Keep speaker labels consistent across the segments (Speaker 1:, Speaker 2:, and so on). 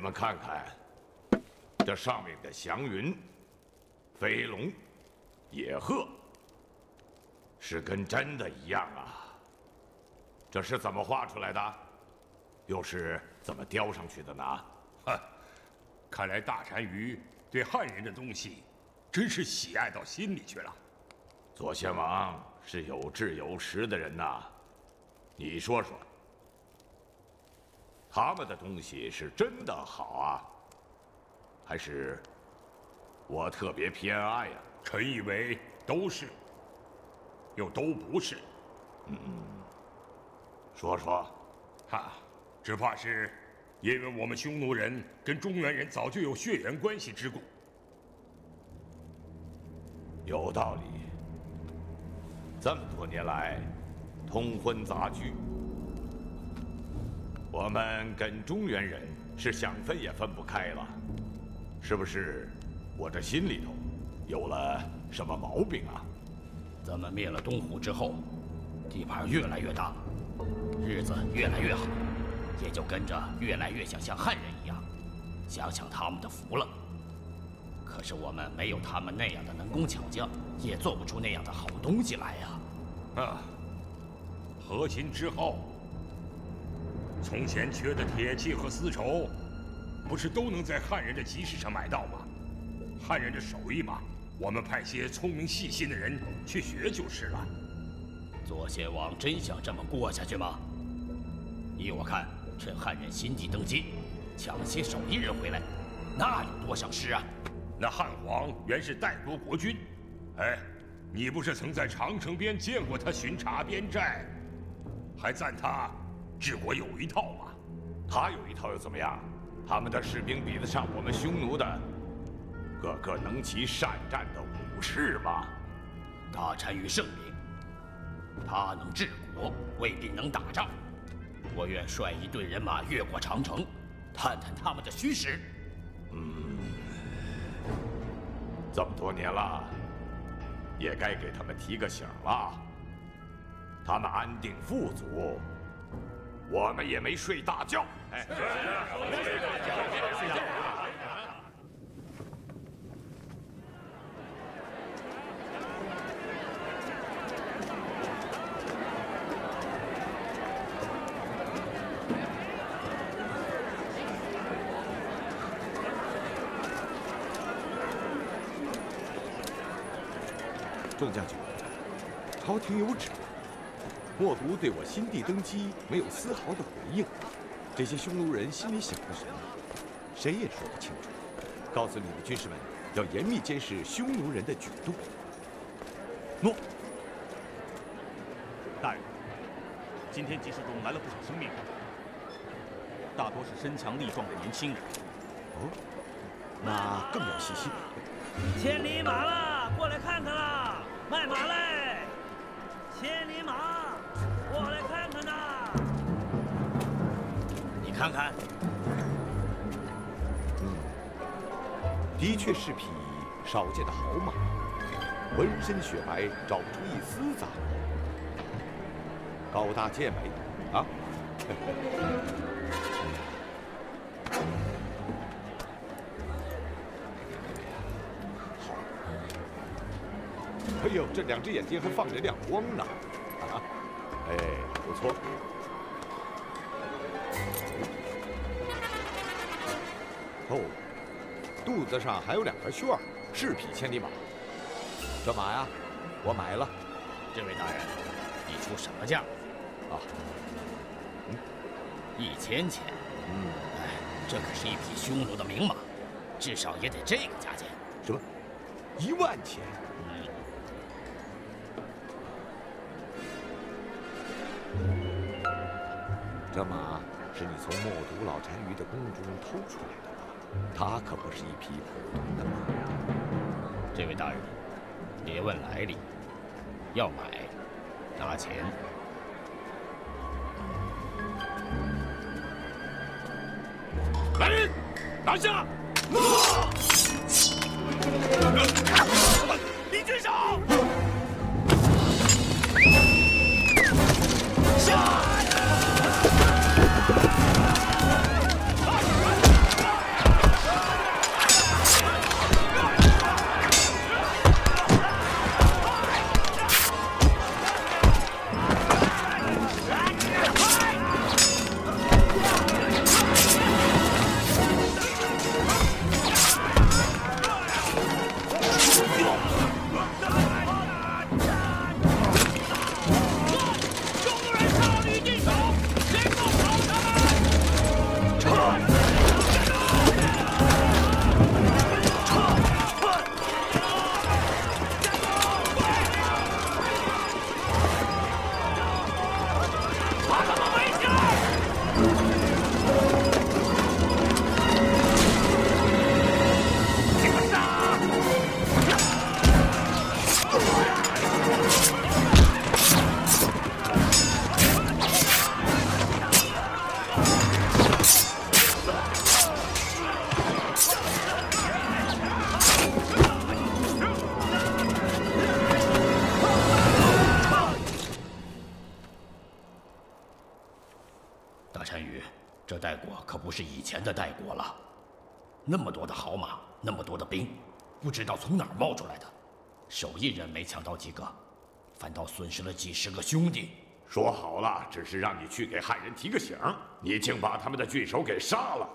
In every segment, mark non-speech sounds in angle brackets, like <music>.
Speaker 1: 们看看，这上面的祥云、飞龙、野鹤，是跟真的一样啊！这是怎么画出来的？又是怎么雕上去的呢？
Speaker 2: 哼，看来大单于对汉人的东西，真是喜爱到心里去了。
Speaker 1: 左贤王是有志有识的人呐，你说说，他们的东西是真的好啊，还是我特别偏爱呀？
Speaker 2: 臣以为都是，又都不是。
Speaker 1: 嗯，说说，
Speaker 2: 哈。只怕是，因为我们匈奴人跟中原人早就有血缘关系之故。
Speaker 1: 有道理。这么多年来，通婚杂居，我们跟中原人是想分也分不开了，是不是？我这心里头有了什么毛病啊？
Speaker 3: 咱们灭了东湖之后，地盘越来越大，日子越来越好。也就跟着越来越想像汉人一样，享享他们的福了。可是我们没有他们那样的能工巧匠，也做不出那样的好东西来呀。
Speaker 2: 啊，和亲之后，从前缺的铁器和丝绸，不是都能在汉人的集市上买到吗？汉人的手艺嘛，我们派些聪明细心的人去学就是了。
Speaker 3: 左贤王真想这么过下去吗？依我看。趁汉人新帝登基，抢些手艺人回来，那有多省事啊？
Speaker 2: 那汉皇原是代国国君，哎，你不是曾在长城边见过他巡查边寨，还赞他治国有一套吗？
Speaker 1: 他有一套又怎么样？他们的士兵比得上我们匈奴的个个能骑善战的武士吗？
Speaker 3: 大单于圣明，他能治国，未必能打仗。我愿率一队人马越过长城，探探他们的虚实。
Speaker 1: 嗯，这么多年了，也该给他们提个醒了。他们安定富足，我们也没睡大觉。哎，没睡大觉，没睡大觉。
Speaker 4: 众将军，朝廷有旨，默读对我新帝登基没有丝毫的回应。这些匈奴人心里想的什么，谁也说不清楚。告诉你的军士们，要严密监视匈奴人的举动。
Speaker 5: 诺。大人，今天集市中来了不少生命，大多是身强力壮的年轻人。
Speaker 4: 哦，那更要细心。
Speaker 6: 千里马啦，过来看看啦！卖马嘞！千里马，看看，
Speaker 4: 嗯，的确是匹少见的好马，浑身雪白，找不出一丝杂毛，高大健美，啊！<laughs> 哎呦，这两只眼睛还放着亮光呢！啊，哎，不错。哦，肚子上还有两个旋儿，是匹千里马。这马呀，我买了。
Speaker 3: 这位大人，你出什么价？
Speaker 4: 啊，
Speaker 3: 嗯，一千钱。
Speaker 4: 嗯，
Speaker 3: 哎，这可是一匹匈奴的名马，至少也得这个价钱。
Speaker 4: 什么？一万钱？这马是你从默读老单于的宫中偷出来的他？可不是一匹普通的马呀。
Speaker 3: 这位大人，别问来历，要买，拿钱。
Speaker 1: 来人，拿下！
Speaker 3: 手艺人没抢到几个，反倒损失了几十个兄弟。
Speaker 1: 说好了，只是让你去给汉人提个醒，你竟把他们的郡守给杀了，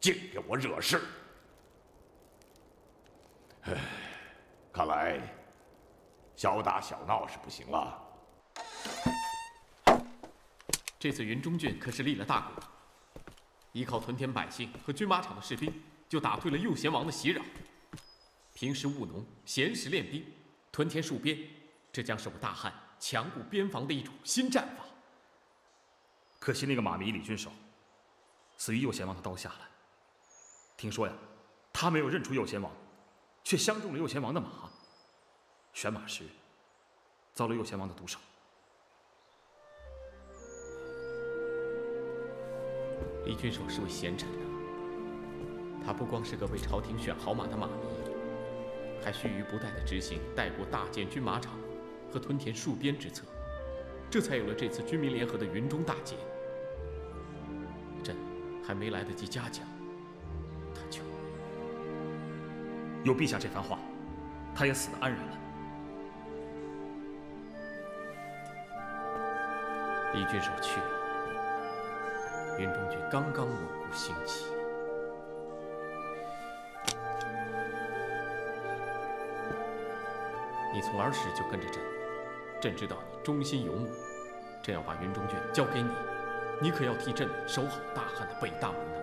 Speaker 1: 净给我惹事。唉，看来小打小闹是不行了。
Speaker 7: 这次云中郡可是立了大功，依靠屯田百姓和军马场的士兵，就打退了右贤王的袭扰。平时务农，闲时练兵，屯田戍边，这将是我大汉。强固边防的一种新战法。
Speaker 2: 可惜那个马迷李郡守，死于右贤王的刀下了。听说呀，他没有认出右贤王，却相中了右贤王的马。选马时，遭了右贤王的毒手。
Speaker 7: 李郡守是位贤臣啊，他不光是个为朝廷选好马的马迷，还须臾不怠地执行代国大建军马场。和屯田戍边之策，这才有了这次军民联合的云中大捷。朕还没来得及嘉奖，他就
Speaker 2: 有陛下这番话，他也死得安然了。
Speaker 7: 李郡守去了，云中郡刚刚稳固兴起。你从儿时就跟着朕。朕知道你忠心游牧，朕要把云中郡交给你，你可要替朕守好大汉的北大门呢。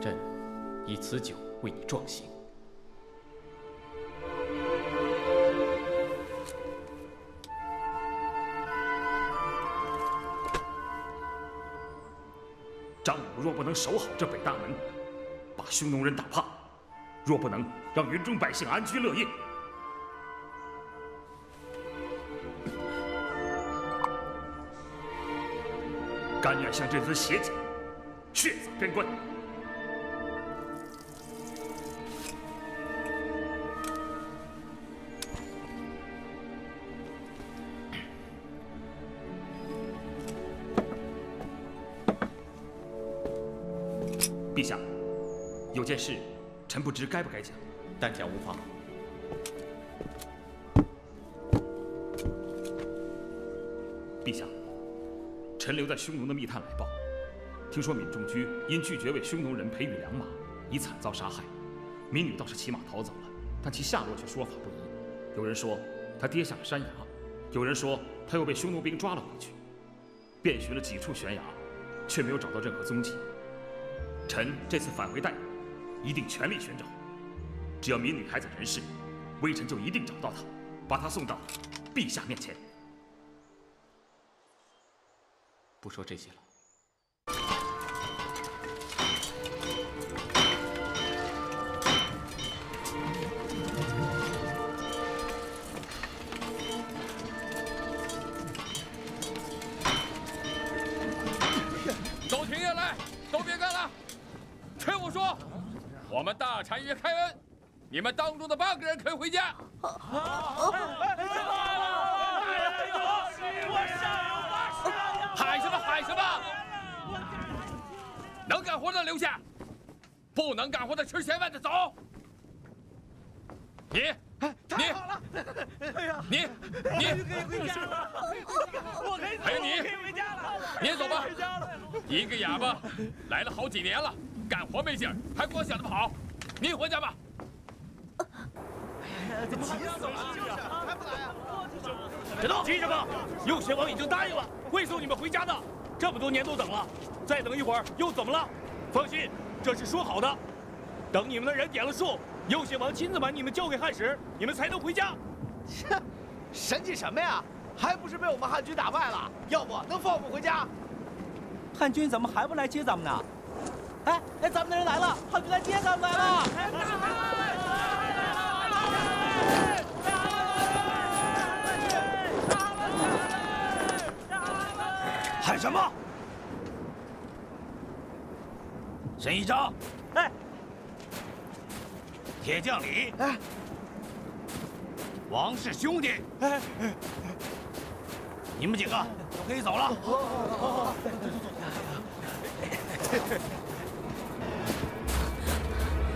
Speaker 7: 朕以此酒为你壮行。
Speaker 2: 能守好这北大门，把匈奴人打怕；若不能让云中百姓安居乐业，甘愿向这尊血井，血洒边关。臣不知该不该讲。
Speaker 7: 但讲无妨。
Speaker 2: 陛下，臣留在匈奴的密探来报，听说闵仲居因拒绝为匈奴人培育良马，已惨遭杀害。民女倒是骑马逃走了，但其下落却说法不一。有人说他跌下了山崖，有人说他又被匈奴兵抓了回去。遍寻了几处悬崖，却没有找到任何踪迹。臣这次返回代，一定全力寻找。只要民女还在人世，微臣就一定找到她，把她送到陛下面前。
Speaker 7: 不说这些了。
Speaker 8: 都停下来，都别干了，听我说我们大产业开恩，你们当中的八个人可以回家。喊什么喊什么？能干活的留下，不能干活的吃闲饭的走。你，你，你，你，还有你，你走吧。一个哑巴来了好几年了。干活没劲儿，还光想着跑，你回家吧。
Speaker 9: 哎呀，这急死了！还不来啊？
Speaker 10: 别动急什么？右贤王已经答应了，会送你们回家的。这么多年都等了，再等一会儿又怎么了？放心，这是说好的。等你们的人点了数，右贤王亲自把你们交给汉使，你们才能回家。
Speaker 9: 切，神气什么呀？还不是被我们汉军打败了？要不能放我们回家？
Speaker 11: 汉军怎么还不来接咱们呢？哎哎，咱们的人来了，汉军来接咱们来了！
Speaker 10: 喊什么？沈一章，
Speaker 11: 哎，
Speaker 3: 铁匠李，哎。王氏兄弟，哎你们几个都可以走了。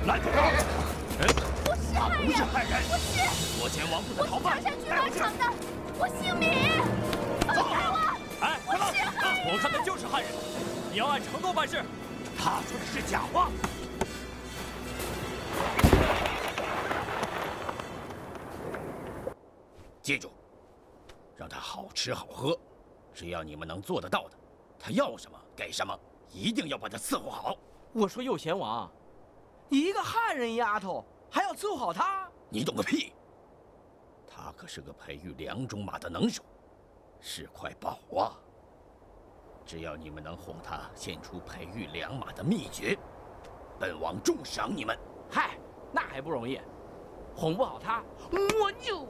Speaker 3: 来，
Speaker 12: 不是汉人，
Speaker 3: 不是汉人，
Speaker 12: 不是，
Speaker 3: 我前王府的逃
Speaker 12: 我
Speaker 3: 犯
Speaker 12: 是长山军马场的，我姓闵，放开我！
Speaker 13: 哎，
Speaker 12: 我是汉人，
Speaker 13: 我看他就是汉人，你要按承诺办事。
Speaker 3: 他说的是假话。记住，让他好吃好喝，只要你们能做得到的，他要什么给什么，一定要把他伺候好。
Speaker 10: 我说右贤王，一个汉人丫头还要伺候好他？
Speaker 3: 你懂个屁！他可是个培育良种马的能手，是块宝啊！只要你们能哄他献出培育良马的秘诀，本王重赏你们。
Speaker 10: 嗨，那还不容易，哄不好她，我就……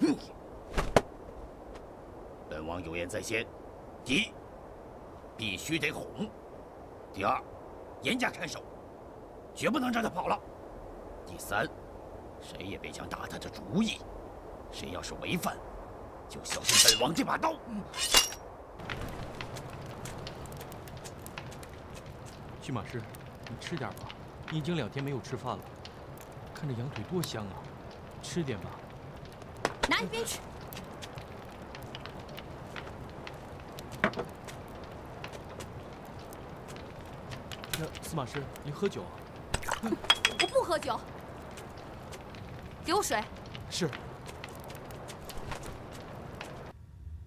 Speaker 3: 嗯，本王有言在先：第一，必须得哄；第二，严加看守，绝不能让他跑了；第三，谁也别想打他的主意，谁要是违反，就小心本王这把刀。
Speaker 14: 驯马师，你吃点吧，你已经两天没有吃饭了。看这羊腿多香啊，吃点吧。
Speaker 12: 拿一边去。
Speaker 14: 那司马师，你喝酒啊？
Speaker 12: 我不喝酒。给我水。
Speaker 14: 是。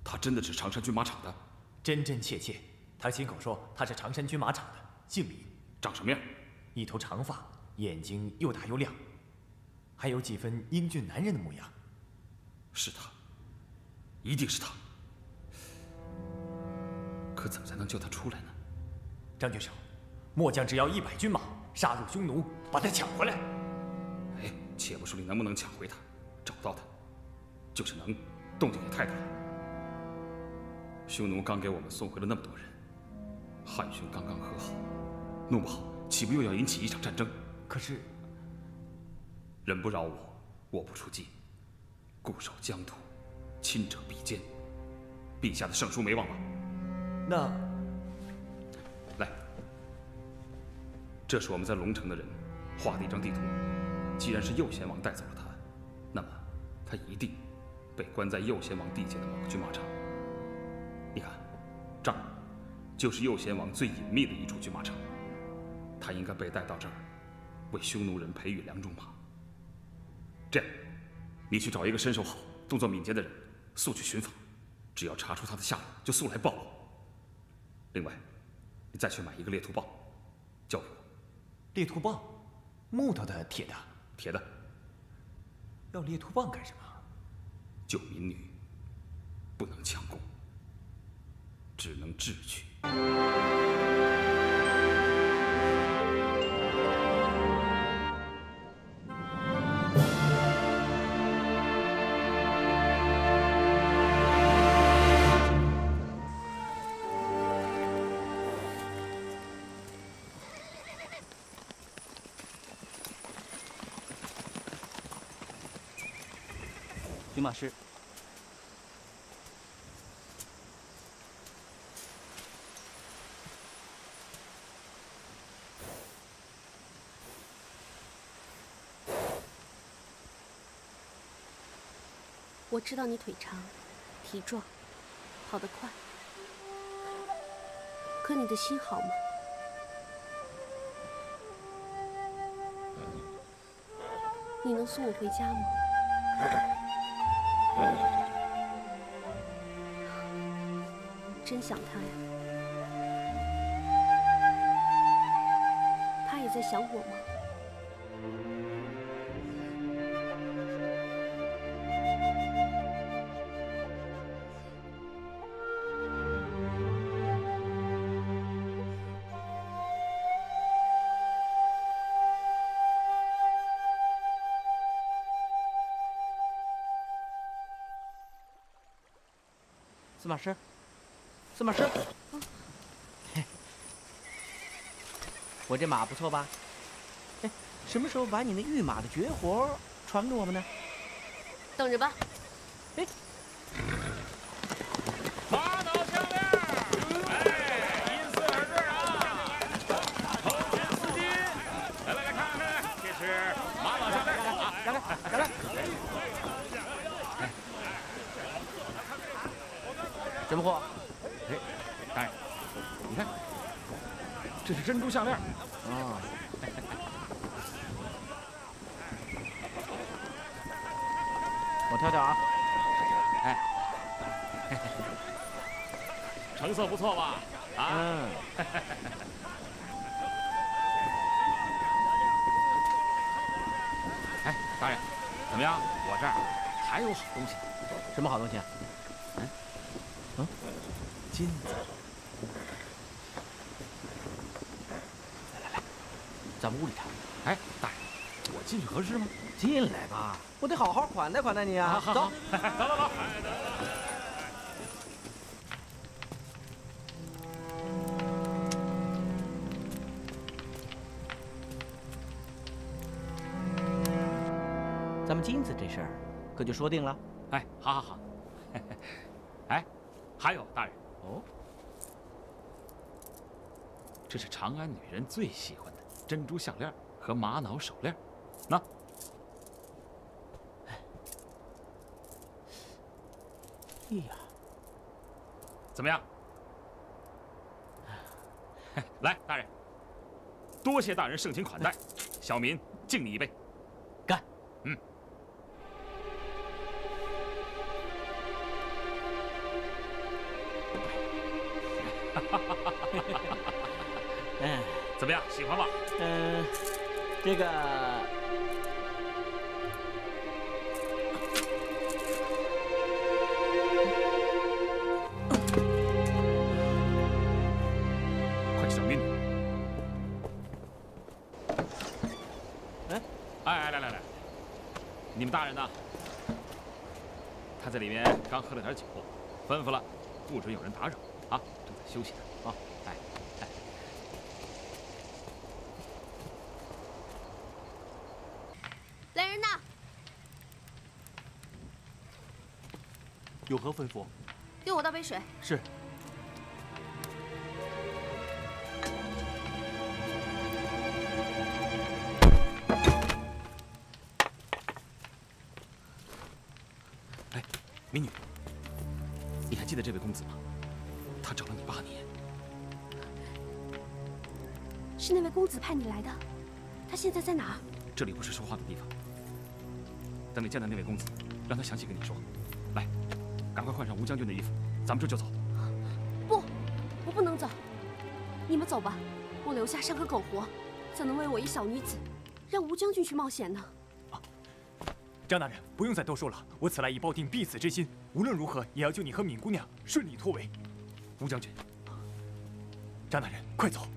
Speaker 2: 他真的是长山军马场的？
Speaker 13: 真真切切，他亲口说他是长山军马场的，姓李，
Speaker 2: 长什么样？
Speaker 13: 一头长发，眼睛又大又亮，还有几分英俊男人的模样。
Speaker 2: 是他，一定是他。可怎么才能救他出来呢？
Speaker 13: 张军手，末将只要一百军马，杀入匈奴，把他抢回来。
Speaker 2: 哎，且不说你能不能抢回他，找到他，就是能，动静也太大了。匈奴刚给我们送回了那么多人，汉匈刚刚和好，弄不好岂不又要引起一场战争？
Speaker 13: 可是，
Speaker 2: 人不饶我，我不出击。固守疆土，亲者必坚。陛下的圣书没忘吧？
Speaker 13: 那，
Speaker 2: 这是我们在龙城的人画的一张地图。既然是右贤王带走了他，那么他一定被关在右贤王地界的某个军马场。你看，这儿就是右贤王最隐秘的一处军马场。他应该被带到这儿，为匈奴人培育良种马。这样。你去找一个身手好、动作敏捷的人，速去寻访。只要查出他的下落，就速来报我。另外，你再去买一个猎兔棒，交给我。
Speaker 13: 猎兔棒，木头的、铁的？
Speaker 2: 铁的。
Speaker 13: 要猎兔棒干什么？
Speaker 2: 救民女，不能强攻，只能智取。
Speaker 10: 马师，
Speaker 12: 我知道你腿长、体壮、跑得快，可你的心好吗？你能送我回家吗？真想他呀，他也在想我吗？
Speaker 10: 马师，司马师，我这马不错吧？哎什么时候把你那御马的绝活传给我们呢？
Speaker 12: 等着吧。
Speaker 10: 哎，
Speaker 15: 马脑项链，哎，因此而至啊！头巾丝巾，来来来看看，这是马脑项链啊！
Speaker 10: 来来来来，什么货？
Speaker 2: 哎，大人，你看，这是珍珠项链。
Speaker 10: 啊。我挑挑啊，
Speaker 2: 哎，<laughs> 成色不错吧？啊，
Speaker 10: 嗯，<laughs>
Speaker 2: 哎，大人，怎么样？我这儿还有好东西。
Speaker 10: 什么好东西啊？嗯，嗯，金子。来来来，咱们屋里谈。
Speaker 2: 哎，大人，我进去合适吗？
Speaker 10: 进来吧，我得好好款待款待你啊！走，
Speaker 2: 走走走。
Speaker 10: 咱们金子这事儿可就说定了。
Speaker 2: 哎，好好好。<laughs> 哎，还有大人
Speaker 10: 哦，
Speaker 2: 这是长安女人最喜欢的珍珠项链和玛瑙手链，那。
Speaker 10: 哎呀，
Speaker 2: 怎么样？<laughs> 来，大人，多谢大人盛情款待，小民敬你一杯。
Speaker 10: 干！
Speaker 2: 嗯。
Speaker 10: 嗯，<laughs>
Speaker 2: 怎么样？喜欢吧？
Speaker 10: 嗯，这个。
Speaker 2: 人呢？他在里面刚喝了点酒，吩咐了，不准有人打扰啊，正在休息呢啊。哎，哎，
Speaker 12: 来人呐！
Speaker 10: 有何吩咐？
Speaker 12: 给我倒杯水。
Speaker 10: 是。
Speaker 12: 派你来的，他现在在哪儿？
Speaker 2: 这里不是说话的地方。等你见到那位公子，让他详细跟你说。来，赶快换上吴将军的衣服，咱们这就走。
Speaker 12: 不，我不能走。你们走吧，我留下像个苟活，怎能为我一小女子，让吴将军去冒险呢？
Speaker 13: 啊张大人，不用再多说了，我此来已抱定必死之心，无论如何也要救你和敏姑娘顺利突围。
Speaker 2: 吴将军，
Speaker 13: 张大人，快走！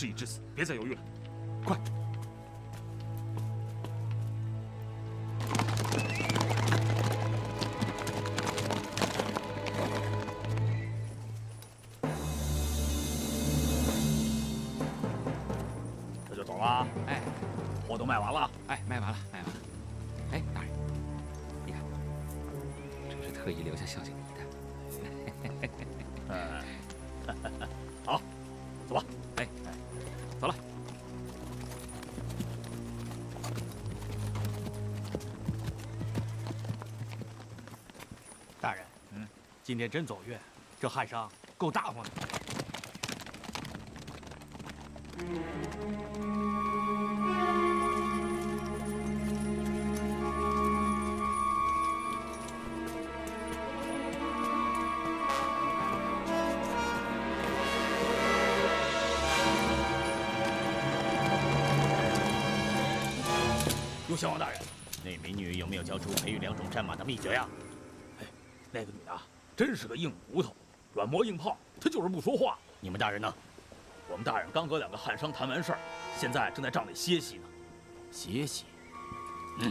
Speaker 2: 事已至此，别再犹豫了，大人，
Speaker 13: 嗯，今天真走运，这汉商够大方的。
Speaker 3: 陆襄王大人，那美女有没有交出培育两种战马的秘诀呀？
Speaker 13: 真是个硬骨头，软磨硬泡，他就是不说话。
Speaker 3: 你们大人呢？
Speaker 13: 我们大人刚和两个汉商谈完事儿，现在正在帐里歇息呢。
Speaker 3: 歇息。嗯。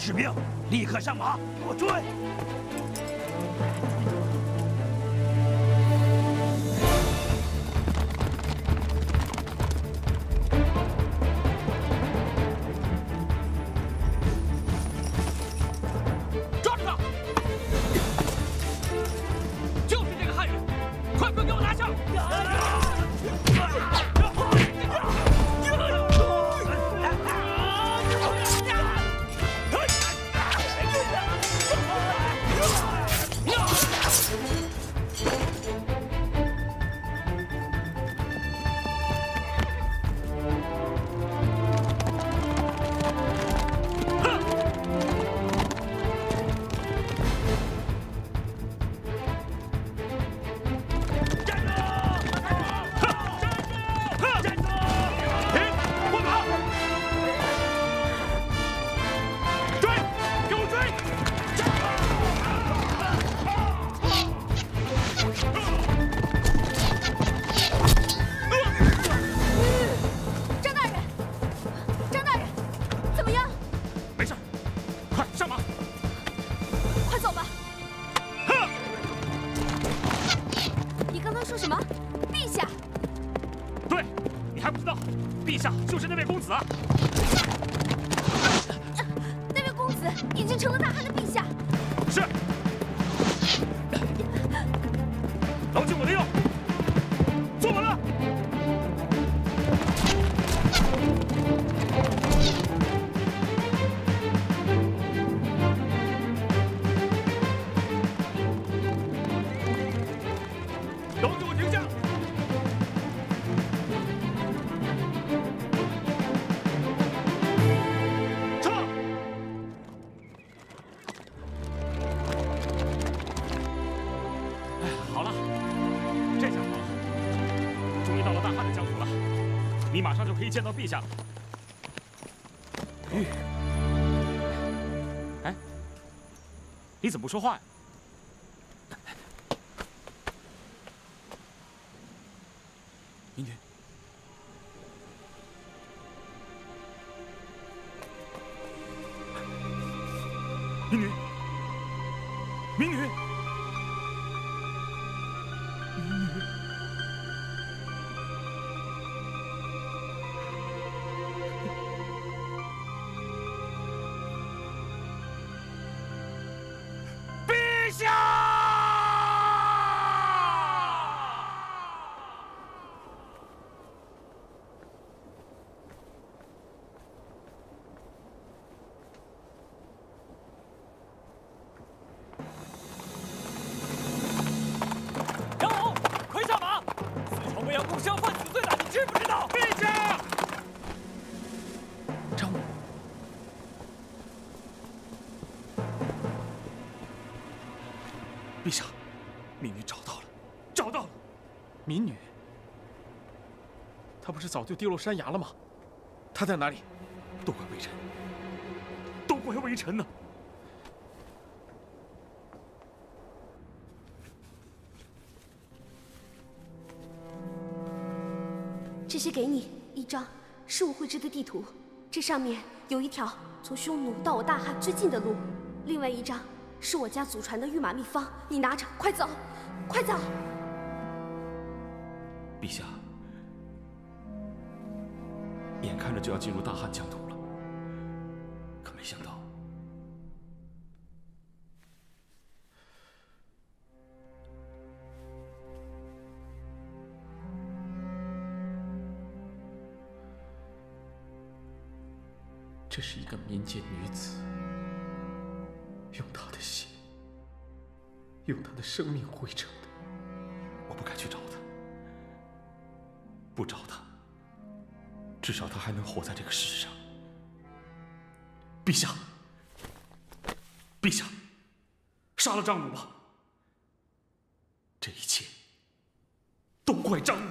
Speaker 3: 士兵立刻上马，给我追！
Speaker 2: 见到陛下了。玉，哎，你怎么不说话呀？
Speaker 16: 不
Speaker 7: 是早就跌落山崖了吗？他在哪里？
Speaker 2: 都怪微臣，都怪微臣呢。
Speaker 12: 这些给你一张是我绘制的地图，这上面有一条从匈奴到我大汉最近的路，另外一张是我家祖传的御马秘方，你拿着，快走，快走！
Speaker 2: 陛下，就要进入大汉疆土了，可没想到，
Speaker 7: 这是一个民间女子，用她的血，用她的生命汇成的。
Speaker 2: 至少他还能活在这个世上。陛下，陛下，杀了张鲁吧！这一切都怪张
Speaker 7: 鲁。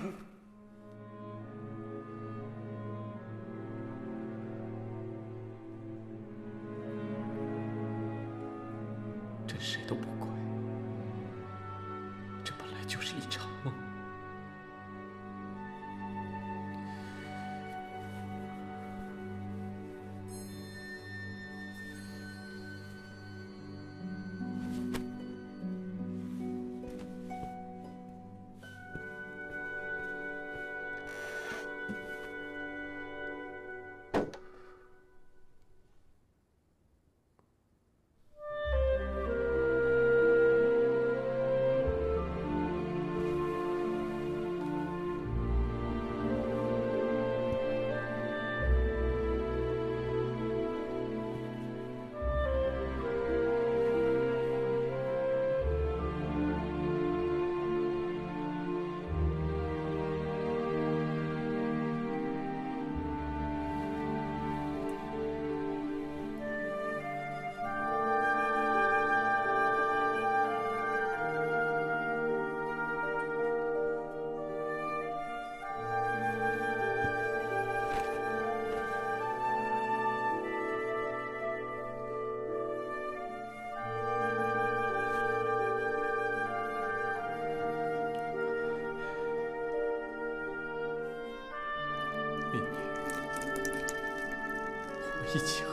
Speaker 7: 一起喝。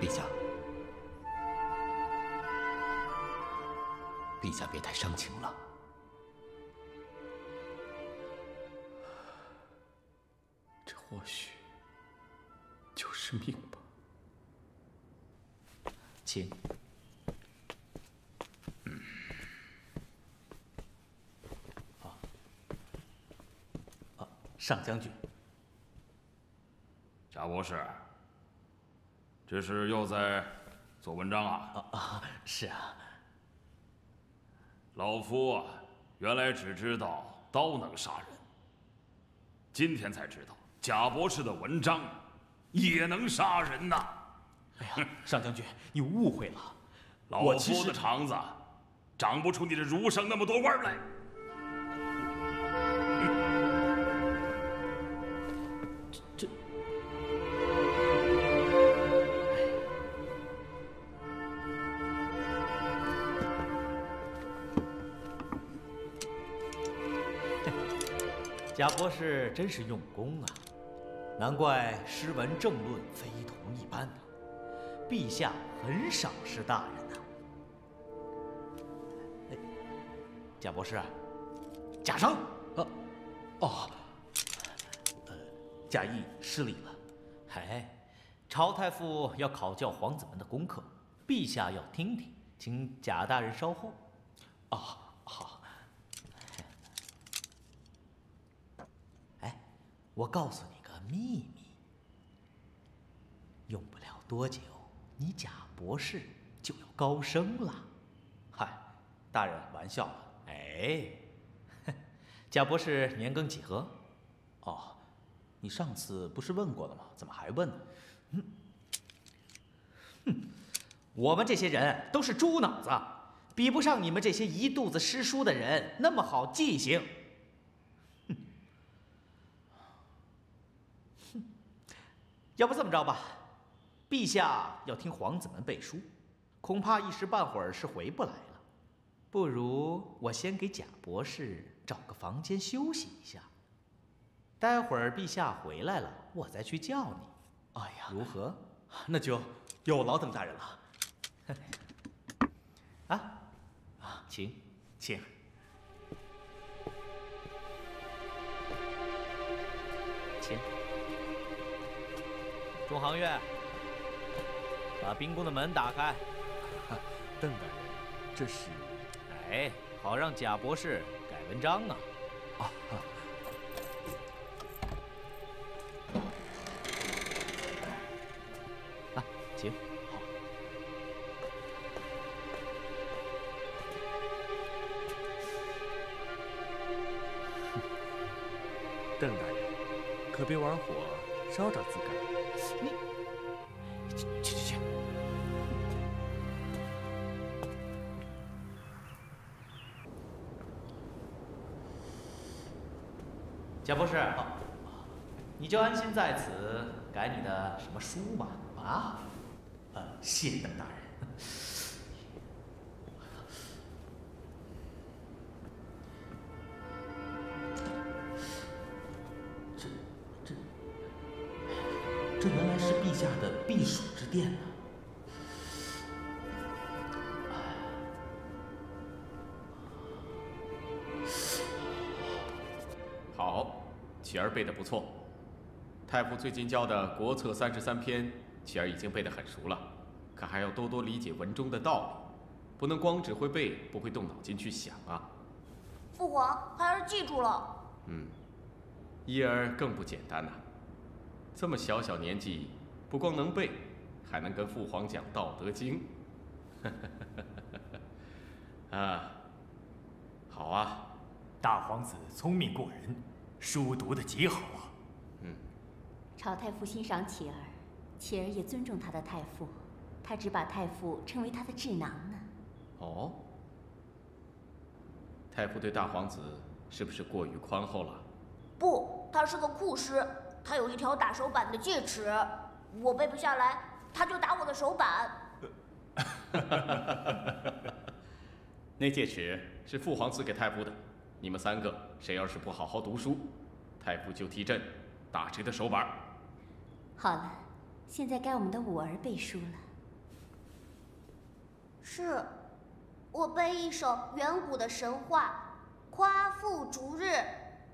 Speaker 3: 陛下，陛下别太伤情了。
Speaker 7: 这或许就是命吧。
Speaker 17: 请。上将军，
Speaker 2: 贾博士，这是又在做文章啊？
Speaker 17: 啊啊，是啊。
Speaker 2: 老夫啊，原来只知道刀能杀人，今天才知道贾博士的文章也能杀人呐！
Speaker 17: 哎呀，上将军，你误会了。
Speaker 2: 老夫的肠子长不出你这儒生那么多味儿来。
Speaker 17: 贾博士真是用功啊，难怪诗文政论非同一般呐。陛下很赏识大人呐。哎，贾博士，贾生，呃，哦，呃，贾谊失礼了。哎，朝太傅要考教皇子们的功课，陛下要听听，请贾大人稍后。哦，好。哎，我告诉你个秘密，用不了多久。你贾博士就要高升了，嗨，大人玩笑了。哎，<laughs> 贾博士年庚几何？哦，你上次不是问过了吗？怎么还问呢？嗯，哼，我们这些人都是猪脑子，比不上你们这些一肚子诗书的人那么好记性。哼，哼，要不这么着吧。陛下要听皇子们背书，恐怕一时半会儿是回不来了。不如我先给贾博士找个房间休息一下，待会儿陛下回来了，我再去叫你。哎呀，如何？<laughs> 那就有劳邓大人了。啊 <laughs> 啊，请请。请。中行月。把冰宫的门打开，<laughs>
Speaker 14: 邓大人，这是……
Speaker 17: 哎，好让贾博士改文章啊！啊，啊，请。好。
Speaker 14: 邓大人，可别玩火烧着自个儿。
Speaker 17: 贾博士，你就安心在此改你的什么书吧。啊？呃，谢邓大人。这这这原来是陛下的避暑之殿呢。
Speaker 7: 启儿背得不错。太傅最近教的《国策三十三篇》，启儿已经背得很熟了，可还要多多理解文中的道理，不能光只会背，不会动脑筋去想啊。
Speaker 18: 父皇，孩儿记住了。
Speaker 7: 嗯，一儿更不简单呐，这么小小年纪，不光能背，还能跟父皇讲《道德经》。<laughs> 啊，好啊，
Speaker 13: 大皇子聪明过人，书读得极好啊。
Speaker 7: 嗯，
Speaker 19: 朝太傅欣赏启儿，启儿也尊重他的太傅，他只把太傅称为他的智囊呢。
Speaker 7: 哦，太傅对大皇子是不是过于宽厚了？
Speaker 18: 不，他是个酷师，他有一条打手板的戒尺，我背不下来，他就打我的手板。<laughs> <laughs>
Speaker 7: 那戒尺是父皇赐给太傅的，你们三个谁要是不好好读书，太傅就替朕打谁的手板。
Speaker 19: 好了，现在该我们的五儿背书了。
Speaker 18: 是，我背一首远古的神话：夸父逐日，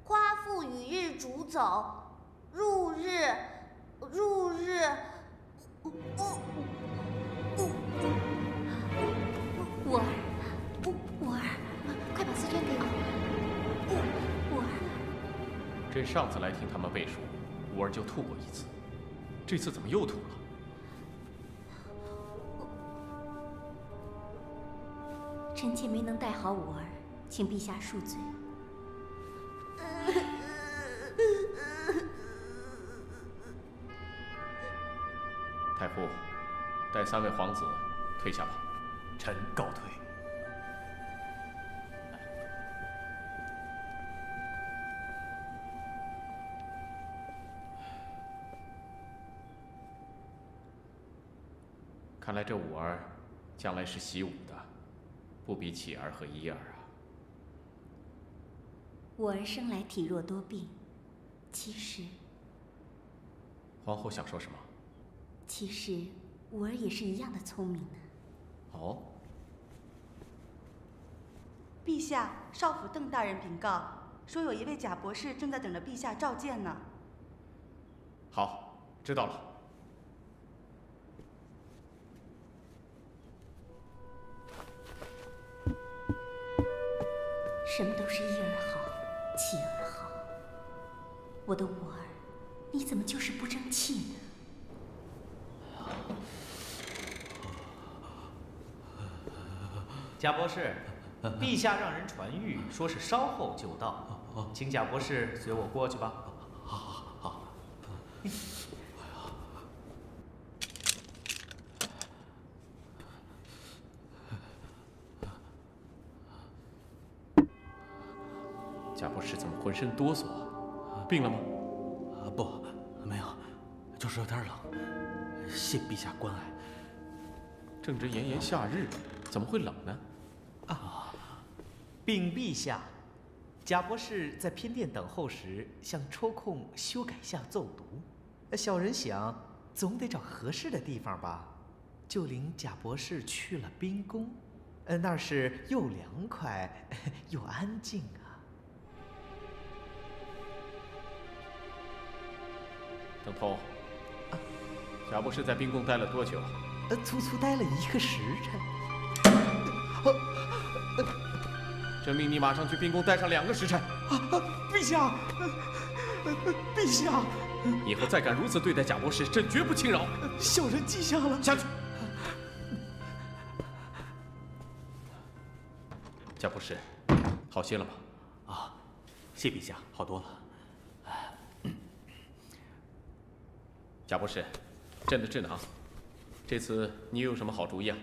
Speaker 18: 夸父与日逐走，入日，入日，
Speaker 19: 五儿，五五儿，快把丝绢给我。
Speaker 7: 朕上次来听他们背书，五儿就吐过一次，这次怎么又吐了？
Speaker 19: 臣妾没能带好五儿，请陛下恕罪。
Speaker 7: 太傅，带三位皇子退下吧。
Speaker 13: 臣告退。
Speaker 7: 来这五儿将来是习武的，不比启儿和一儿啊。
Speaker 19: 五儿生来体弱多病，其实
Speaker 7: 皇后想说什么？
Speaker 19: 其实五儿也是一样的聪明呢。
Speaker 7: 哦，
Speaker 20: 陛下，少府邓大人禀告，说有一位贾博士正在等着陛下召见呢。
Speaker 7: 好，知道了。
Speaker 19: 什么都是一儿好，启儿好。我的五儿，你怎么就是不争气呢？
Speaker 17: 贾博士，陛下让人传谕，说是稍后就到，请贾博士随我过去吧。
Speaker 13: 好，好。
Speaker 7: 贾博士怎么浑身哆嗦？病了吗？
Speaker 13: 啊，不，没有，就是有点冷。谢陛下关爱。
Speaker 7: 正值炎炎夏日，怎么会冷呢？
Speaker 17: 啊，禀陛下，贾博士在偏殿等候时，想抽空修改下奏读。小人想，总得找合适的地方吧，就领贾博士去了冰宫。呃，那是又凉快 <laughs> 又安静啊。
Speaker 7: 邓通，贾博士在冰宫待了多久？
Speaker 17: 呃，足足待了一个时辰。
Speaker 7: 朕命你马上去冰宫待上两个时辰。
Speaker 17: 陛下，陛下，
Speaker 7: 以后再敢如此对待贾博士，朕绝不轻饶。
Speaker 17: 小人记下了。
Speaker 7: 下去。贾博士，好些了吗？
Speaker 13: 啊，谢陛下，好多了。
Speaker 7: 贾博士，朕的智囊，这次你又有什么好主意啊？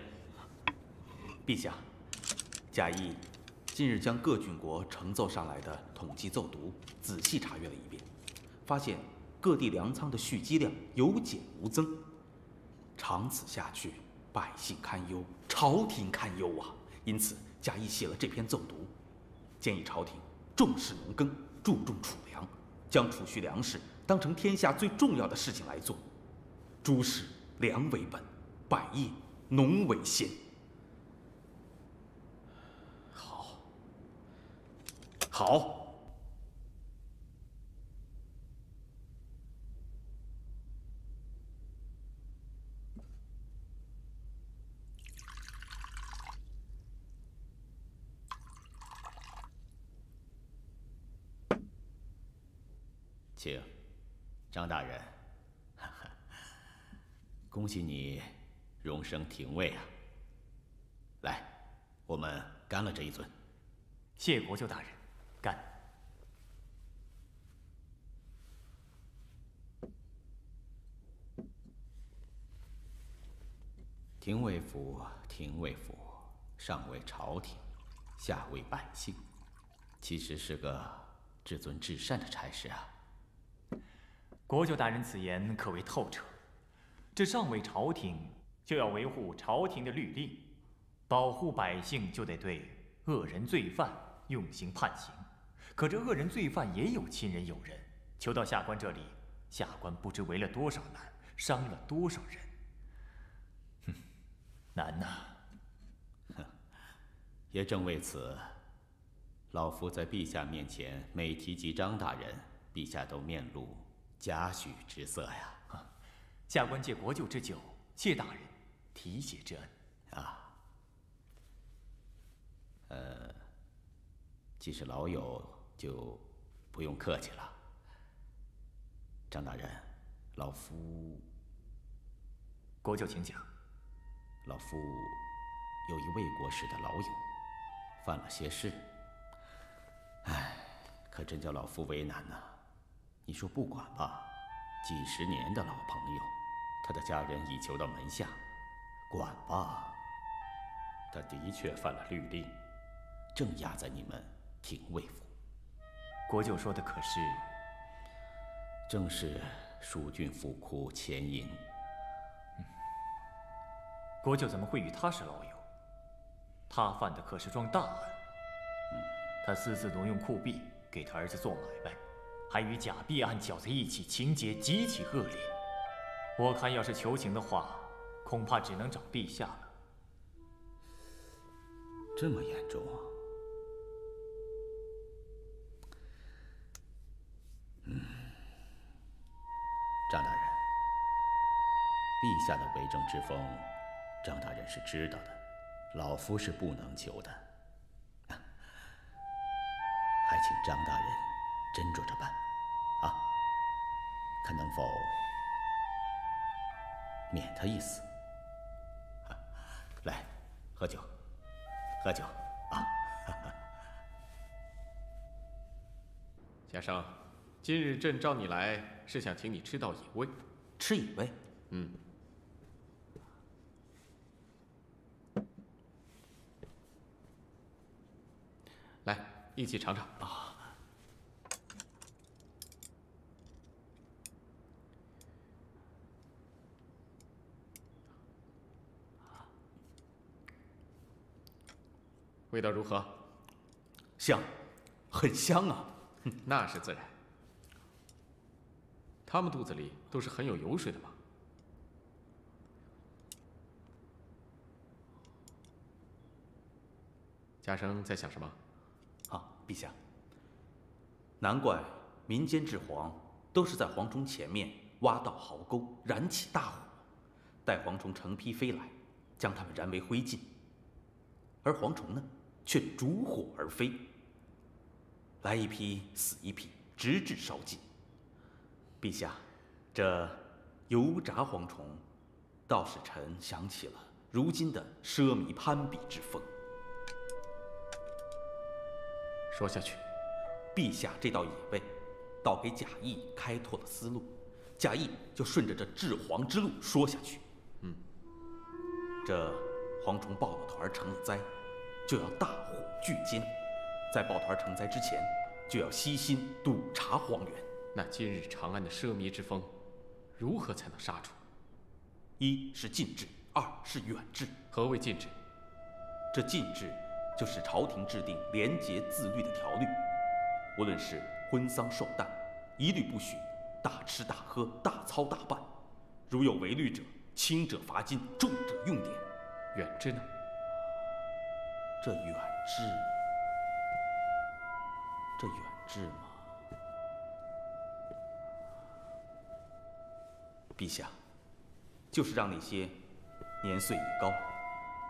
Speaker 13: 陛下，贾谊
Speaker 5: 近日将各郡国呈奏上来的统计奏牍仔细查阅了一遍，发现各地粮仓的蓄积量有减无增。长此下去，百姓堪忧，朝廷堪忧啊！因此，贾谊写了这篇奏牍，建议朝廷重视农耕，注重储粮，将储蓄粮食当成天下最重要的事情来做。诸事粮为本，百业农为先。好，好。
Speaker 3: 请，张大人，<laughs> 恭喜你荣升廷尉啊！来，我们干了这一尊。
Speaker 13: 谢国舅大人，干。
Speaker 3: 廷尉府，廷尉府，上为朝廷，下为百姓，其实是个至尊至善的差事啊。
Speaker 13: 国舅大人此言可谓透彻。这上为朝廷，就要维护朝廷的律令，保护百姓，就得对恶人罪犯用刑判刑。可这恶人罪犯也有亲人友人，求到下官这里，下官不知为了多少难，伤了多少人。哼，难呐！
Speaker 3: 哼，也正为此，老夫在陛下面前每提及张大人，陛下都面露。嘉许之色呀！<laughs>
Speaker 13: 下官借国舅之酒，谢大人提携之恩。
Speaker 3: 啊，呃，既是老友，就不用客气了。张大人，老夫……
Speaker 13: 国舅请讲。
Speaker 3: 老夫有一魏国时的老友，犯了些事，唉，可真叫老夫为难呐。你说不管吧，几十年的老朋友，他的家人已求到门下；管吧，他的确犯了律令，正押在你们廷尉府。
Speaker 13: 国舅说的可是？
Speaker 3: 正是蜀郡府库钱银。
Speaker 13: 国舅怎么会与他是老友？他犯的可是桩大案。他私自挪用库币，给他儿子做买卖。还与假币案搅在一起，情节极其恶劣。我看，要是求情的话，恐怕只能找陛下了。
Speaker 3: 这么严重啊？嗯，张大人，陛下的为政之风，张大人是知道的，老夫是不能求的。<laughs> 还请张大人。斟酌着办，啊，看能否免他一死。来，喝酒，喝酒啊！<laughs>
Speaker 14: 家生，今日朕召你来，是想请你吃到野味。
Speaker 5: 吃野味？
Speaker 14: 嗯。来，一起尝尝啊。味道如何？
Speaker 5: 香，很香啊！<laughs>
Speaker 14: 那是自然。他们肚子里都是很有油水的嘛。家生在想什么？
Speaker 5: 啊，陛下。难怪民间治蝗都是在蝗虫前面挖到壕沟，燃起大火，待蝗虫成批飞来，将它们燃为灰烬。而蝗虫呢？却逐火而飞，来一批死一批，直至烧尽。陛下，这油炸蝗虫，倒使臣想起了如今的奢靡攀比之风。
Speaker 14: 说下去，
Speaker 5: 陛下这道野味，倒给贾谊开拓了思路，贾谊就顺着这治蝗之路说下去。
Speaker 14: 嗯，
Speaker 5: 这蝗虫抱了团成了灾。就要大火聚歼，在抱团成灾之前，就要悉心督查荒原。
Speaker 7: 那今日长安的奢靡之风，如何才能杀除？
Speaker 5: 一是禁制，二是远制。
Speaker 7: 何谓禁制？
Speaker 5: 这禁制就是朝廷制定廉洁自律的条律，无论是婚丧寿诞，一律不许大吃大喝、大操大办。如有违律者，轻者罚金，重者用典。
Speaker 7: 远制呢？
Speaker 5: 这远志，这远志嘛，陛下，就是让那些年岁已高、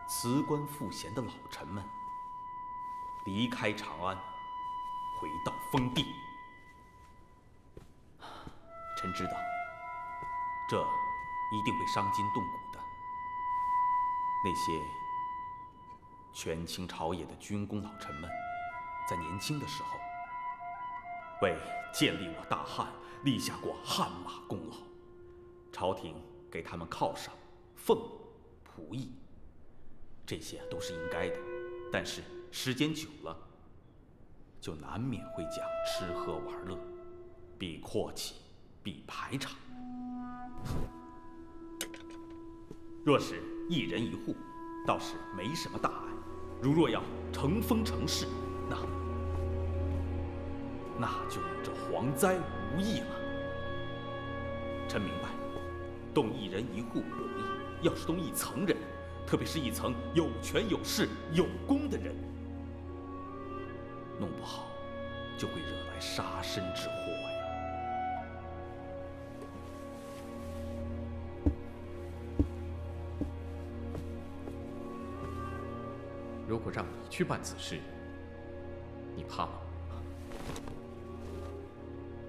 Speaker 5: 辞官赋闲的老臣们离开长安，回到封地。臣知道，这一定会伤筋动骨的。那些权倾朝野的军功老臣们，在年轻的时候为建立我大汉立下过汗马功劳，朝廷给他们犒赏、俸禄仆役，这些都是应该的。但是时间久了，就难免会讲吃喝玩乐，比阔气，比排场。若是一人一户，倒是没什么大碍；如若要成风成势，那那就有这蝗灾无益了。臣明白，动一人一户容易，要是动一层人，特别是一层有权有势有功的人，弄不好就会惹来杀身之祸呀。
Speaker 7: 如果让你去办此事，你怕吗？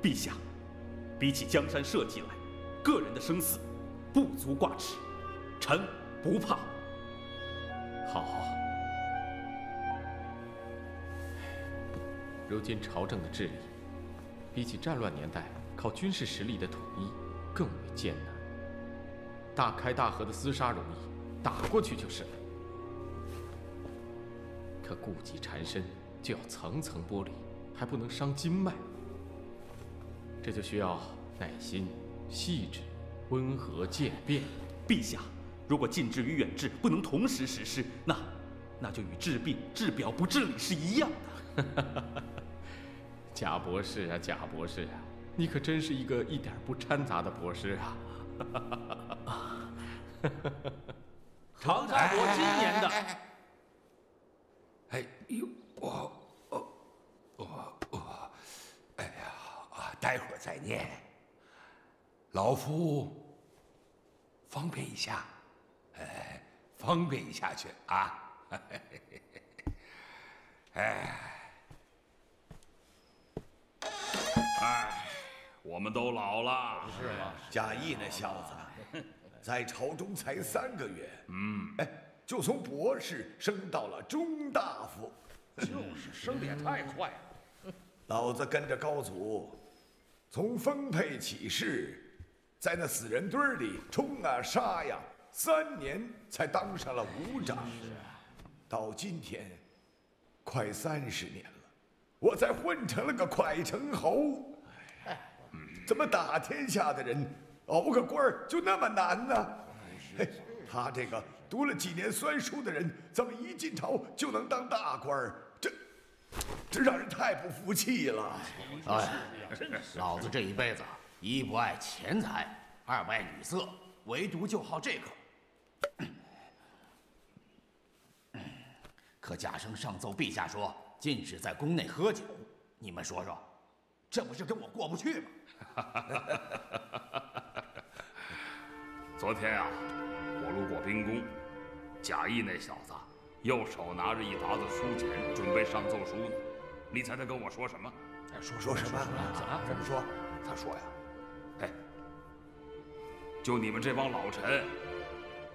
Speaker 5: 陛下，比起江山社稷来，个人的生死不足挂齿，臣不怕。
Speaker 7: 好。如今朝政的治理，比起战乱年代靠军事实力的统一更为艰难。大开大合的厮杀容易，打过去就是了。可顾忌缠身，就要层层剥离，还不能伤筋脉。这就需要耐心、细致、温和、渐变。
Speaker 5: 陛下，如果禁制与远治不能同时实施，那那就与治病治表不治理是一样的。<laughs>
Speaker 7: 贾博士啊，贾博士啊，你可真是一个一点不掺杂的博士啊！<laughs>
Speaker 21: 长沙国今年的。
Speaker 22: 哎呦，我我我我，哎呀啊！待会儿再念。老夫方便一下，哎，方便一下去啊！哎，
Speaker 2: 哎，我们都老了，
Speaker 1: 是吗？贾谊那小子，在朝中才三个月，
Speaker 2: 嗯，
Speaker 1: 哎。就从博士升到了中大夫，
Speaker 2: 就是升的也太快了。
Speaker 1: 老子跟着高祖，从分沛起事，在那死人堆里冲啊杀呀，三年才当上了武长。到今天，快三十年了，我才混成了个快成侯。怎么打天下的人熬个官儿就那么难呢？嘿，他这个。读了几年酸书的人，怎么一进朝就能当大官儿？这，这让人太不服气了。
Speaker 3: 哎，老子这一辈子一不爱钱财，二不爱女色，唯独就好这个。<coughs> 可贾生上奏陛下说禁止在宫内喝酒，你们说说，这不是跟我过不去吗？<laughs>
Speaker 2: 昨天啊。我路过兵宫，贾谊那小子右手拿着一沓子书简，准备上奏书呢。你猜他跟我说什么？
Speaker 1: 说说什么？
Speaker 2: 怎
Speaker 1: 么怎么说？
Speaker 2: 他说呀：“哎，就你们这帮老臣，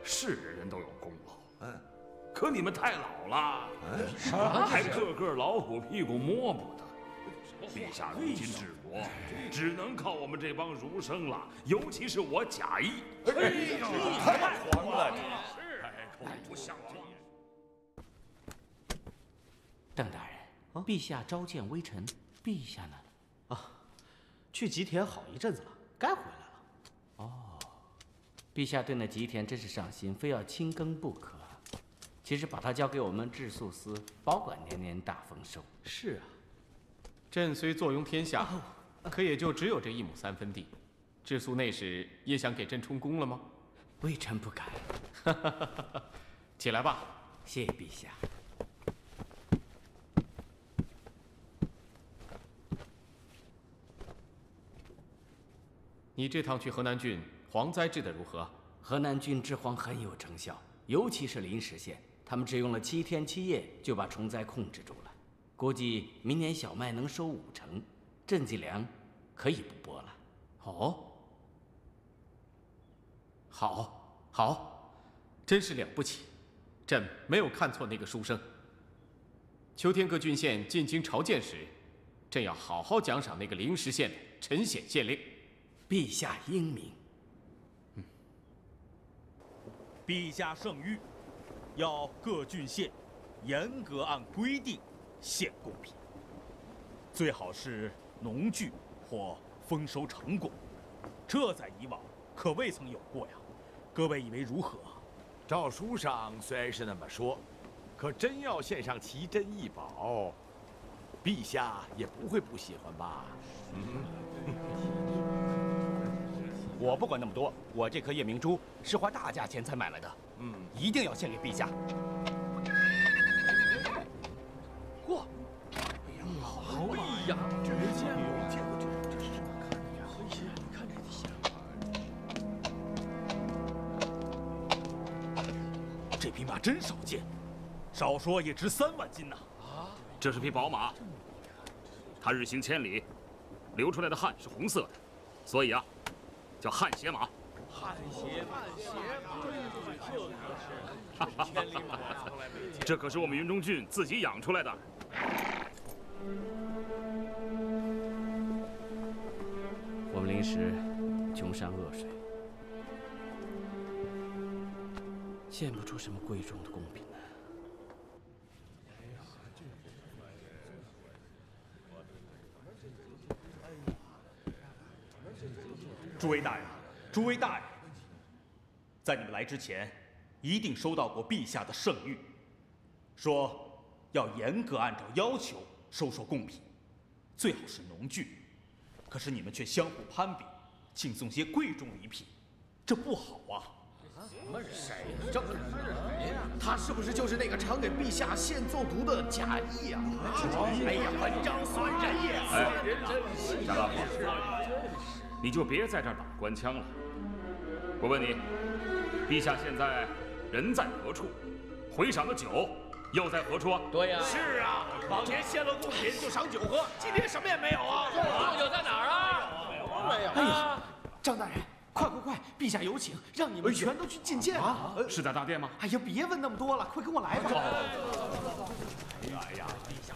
Speaker 2: 是人人都有功劳，嗯，可你们太老了，还个个老虎屁股摸不得。陛下如今治国，只能靠我们这帮儒生了，尤其是我贾谊。
Speaker 1: 哎呀，太狂了！
Speaker 2: 是，不像话。
Speaker 3: 邓大人，
Speaker 23: 陛下召见微臣，陛下呢？
Speaker 17: 啊，去吉田好一阵子了，该回来
Speaker 23: 陛下对那吉田真是上心，非要亲耕不可。其实把它交给我们治粟司，保管年年大丰收。
Speaker 17: 是啊，
Speaker 7: 朕虽坐拥天下，可也就只有这一亩三分地。治粟内史也想给朕充公了吗？
Speaker 23: 微臣不敢。<laughs>
Speaker 7: 起来吧。
Speaker 23: 谢陛下。
Speaker 7: 你这趟去河南郡蝗灾治得如何？
Speaker 23: 河南郡治蝗很有成效，尤其是临时县，他们只用了七天七夜就把虫灾控制住了。估计明年小麦能收五成，赈济粮可以不拨了。
Speaker 7: 哦，好，好，真是了不起。朕没有看错那个书生。秋天各郡县进京朝见时，朕要好好奖赏那个灵石县的陈显县令。
Speaker 23: 陛下英明。
Speaker 5: 嗯。陛下圣谕，要各郡县严格按规定献贡品，最好是农具或丰收成果。这在以往可未曾有过呀。各位以为如何？
Speaker 1: 诏书上虽然是那么说，可真要献上奇珍异宝，陛下也不会不喜欢吧？
Speaker 3: 我不管那么多，我这颗夜明珠是花大价钱才买来的，嗯，一定要献给陛下。
Speaker 5: 嚯！哎呀，好一呀，这没见过，见过这这是什么？看着呀，哎呀，你看这香。这匹马真少见，少说也值三万金呐！
Speaker 2: 啊，这是匹宝马，它日行千里，流出来的汗是红色的，所以啊。叫汗血马，
Speaker 5: 汗血汗血马，
Speaker 2: 千里马，这可是我们云中郡自己养出来的。
Speaker 23: 我们临时穷山恶水，献不出什么贵重的贡品
Speaker 5: 诸位大人，诸位大人，在你们来之前，一定收到过陛下的圣谕，说要严格按照要求收受贡品，最好是农具。可是你们却相互攀比，请送些贵重礼品，这不好啊！
Speaker 17: 什么人？谁？这是谁呀？他是不是就是那个常给陛下献奏读的贾谊呀？哎呀，文章算人也！
Speaker 2: 哎，贾大夫。你就别在这儿打官腔了。我问你，陛下现在人在何处？回赏的酒又在何处？
Speaker 23: 对呀，
Speaker 17: 是啊，往年献了贡品就赏酒喝，今天什么也没有啊！
Speaker 23: 贡酒在哪儿啊？
Speaker 17: 没有。哎呀，张大人，快快快，陛下有请，让你们全都去觐见啊！
Speaker 2: 是在大殿吗？
Speaker 17: 哎呀，别问那么多了，快跟我来吧。
Speaker 1: 哎呀，陛下。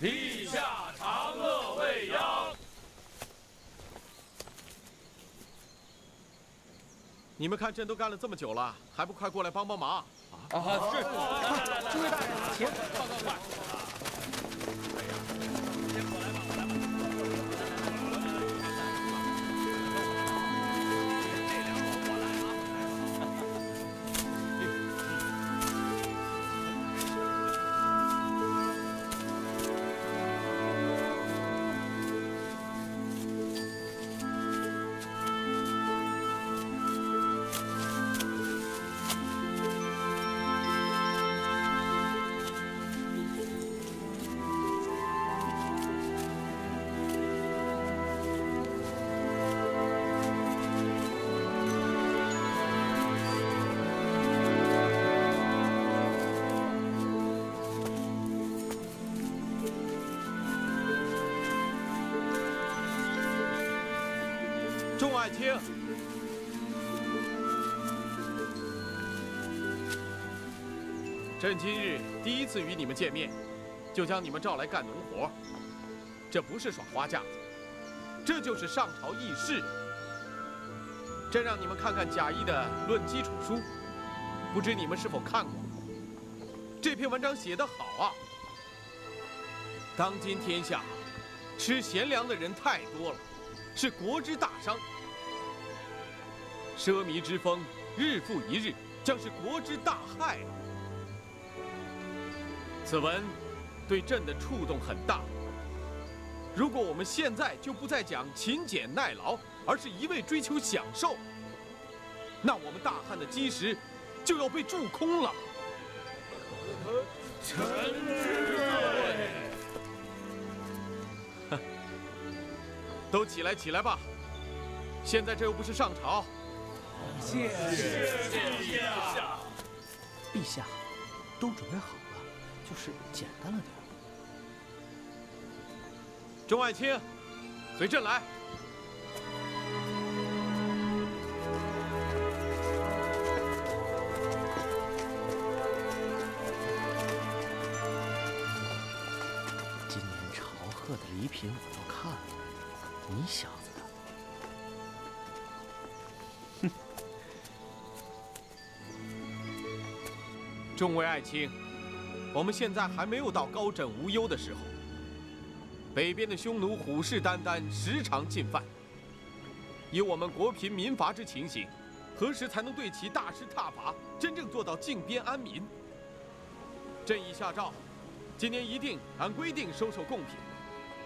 Speaker 24: 陛下长乐未央。
Speaker 7: 你们看朕都干了这么久了，还不快过来帮帮忙？
Speaker 3: 啊，是，
Speaker 17: 诸位大人，请
Speaker 3: 报告快。
Speaker 7: 朕今日第一次与你们见面，就将你们召来干农活，这不是耍花架子，这就是上朝议事。朕让你们看看贾谊的《论基础书》，不知你们是否看过？这篇文章写得好啊！当今天下，吃贤粮的人太多了，是国之大伤。奢靡之风日复一日，将是国之大害。此文对朕的触动很大。如果我们现在就不再讲勤俭耐劳，而是一味追求享受，那我们大汉的基石就要被蛀空了。
Speaker 25: 臣之罪。
Speaker 7: 哼，<laughs> 都起来，起来吧！现在这又不是上朝。
Speaker 17: 谢
Speaker 7: 谢
Speaker 17: 陛下。陛下，都准备好了，就是简单了点。
Speaker 7: 众爱卿，随朕来。
Speaker 17: 今年朝贺的礼品我都看了，你小子的，<laughs>
Speaker 7: 众位爱卿，我们现在还没有到高枕无忧的时候。北边的匈奴虎视眈眈，时常进犯。以我们国贫民乏之情形，何时才能对其大施挞伐，真正做到靖边安民？朕已下诏，今年一定按规定收受贡品。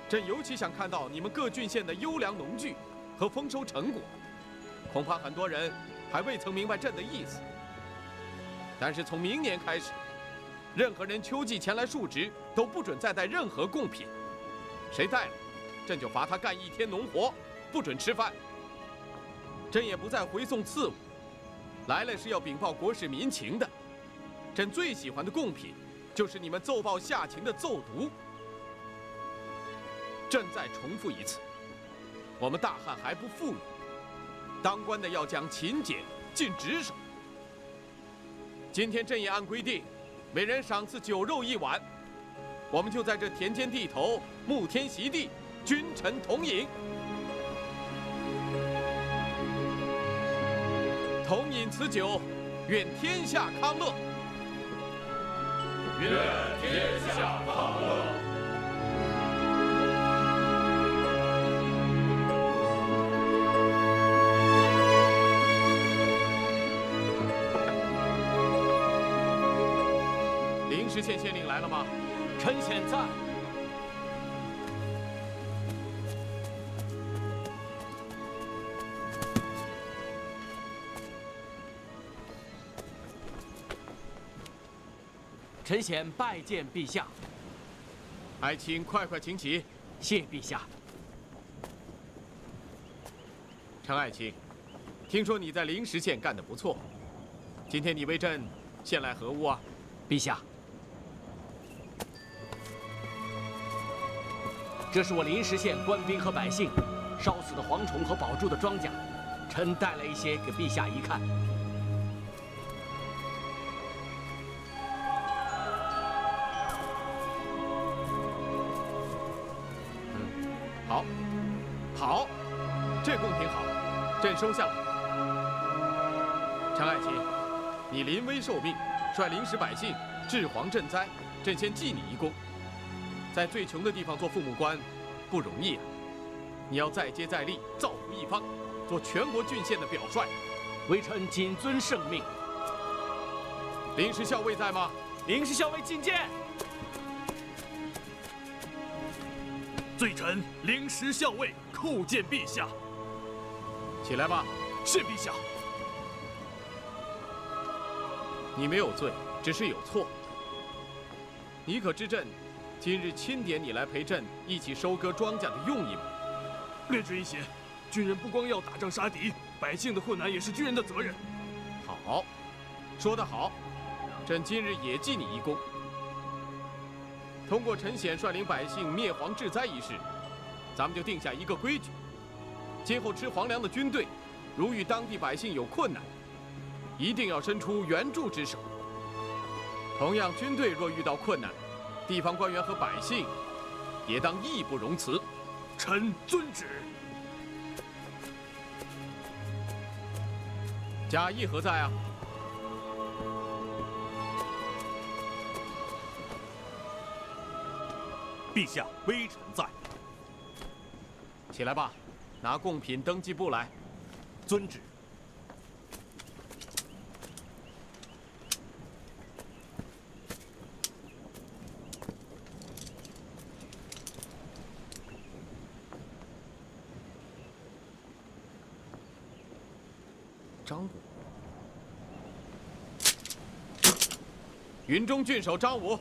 Speaker 7: 朕尤其想看到你们各郡县的优良农具和丰收成果。恐怕很多人还未曾明白朕的意思。但是从明年开始，任何人秋季前来述职，都不准再带任何贡品。谁带了，朕就罚他干一天农活，不准吃饭。朕也不再回送赐物，来了是要禀报国事民情的。朕最喜欢的贡品，就是你们奏报下情的奏读。朕再重复一次，我们大汉还不富裕，当官的要讲勤俭，尽职守。今天朕也按规定，每人赏赐酒肉一碗。我们就在这田间地头，沐天席地，君臣同饮，同饮此酒，愿天下康乐。
Speaker 25: 愿天下康乐。
Speaker 7: 灵石县县令来了吗？
Speaker 23: 臣显在。臣显拜见陛下。
Speaker 7: 爱卿，快快请起。
Speaker 23: 谢陛下。
Speaker 7: 陈爱卿，听说你在灵石县干得不错，今天你为朕献来何物啊？
Speaker 23: 陛下，这是我临石县官兵和百姓烧死的蝗虫和保住的庄稼，臣带来一些给陛下一看。
Speaker 7: 好，好，这贡品好，朕收下了。陈爱卿，你临危受命，率灵石百姓治蝗赈灾，朕先记你一功。在最穷的地方做父母官，不容易啊！你要再接再厉，造福一方，做全国郡县的表率。
Speaker 23: 微臣谨遵圣命。
Speaker 7: 临时校尉在吗？
Speaker 23: 临时校尉觐见。
Speaker 10: 罪臣临时校尉叩见陛下。
Speaker 7: 起来吧。
Speaker 10: 是陛下。
Speaker 7: 你没有罪，只是有错。你可知朕今日钦点你来陪朕一起收割庄稼的用意吗？
Speaker 10: 略知一些。军人不光要打仗杀敌，百姓的困难也是军人的责任。
Speaker 7: 好，说得好。朕今日也记你一功。通过陈显率领百姓灭蝗治灾一事，咱们就定下一个规矩：今后吃皇粮的军队，如遇当地百姓有困难，一定要伸出援助之手。同样，军队若遇到困难，地方官员和百姓也当义不容辞。
Speaker 10: 臣遵旨。
Speaker 7: 贾谊何在啊？
Speaker 10: 陛下，微臣在。
Speaker 7: 起来吧，拿贡品登记簿来。
Speaker 10: 遵旨。
Speaker 7: 云中郡守张武。